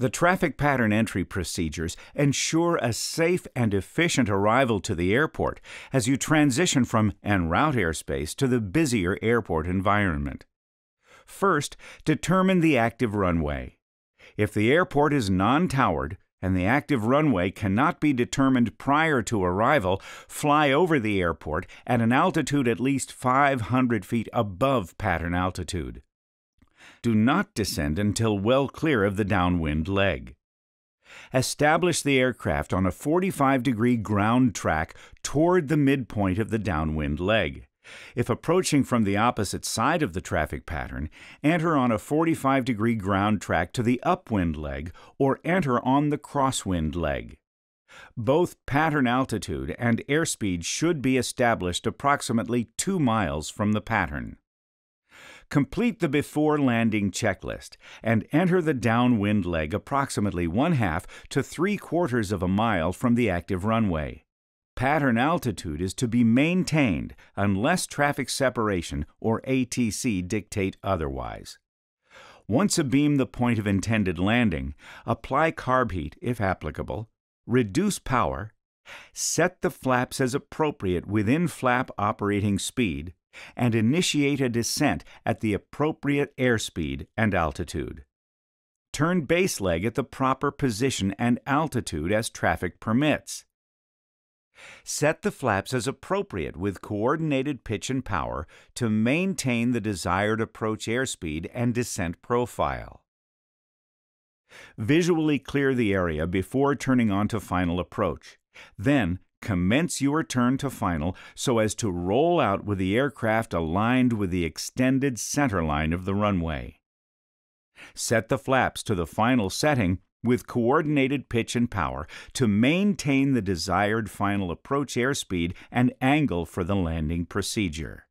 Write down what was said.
The traffic pattern entry procedures ensure a safe and efficient arrival to the airport as you transition from en route airspace to the busier airport environment. First, determine the active runway. If the airport is non towered and the active runway cannot be determined prior to arrival, fly over the airport at an altitude at least 500 feet above pattern altitude. Do not descend until well clear of the downwind leg. Establish the aircraft on a 45 degree ground track toward the midpoint of the downwind leg. If approaching from the opposite side of the traffic pattern, enter on a 45 degree ground track to the upwind leg or enter on the crosswind leg. Both pattern altitude and airspeed should be established approximately 2 miles from the pattern. Complete the before landing checklist and enter the downwind leg approximately one half to three quarters of a mile from the active runway. Pattern altitude is to be maintained unless traffic separation or ATC dictate otherwise. Once abeam the point of intended landing, apply carb heat if applicable, reduce power, set the flaps as appropriate within flap operating speed, and initiate a descent at the appropriate airspeed and altitude. Turn base leg at the proper position and altitude as traffic permits. Set the flaps as appropriate with coordinated pitch and power to maintain the desired approach airspeed and descent profile. Visually clear the area before turning on to final approach. Then Commence your turn to final so as to roll out with the aircraft aligned with the extended center line of the runway. Set the flaps to the final setting with coordinated pitch and power to maintain the desired final approach airspeed and angle for the landing procedure.